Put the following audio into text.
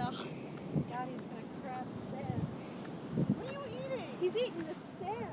oh, God, he's gonna crap sand. What are you eating? He's eating the sand.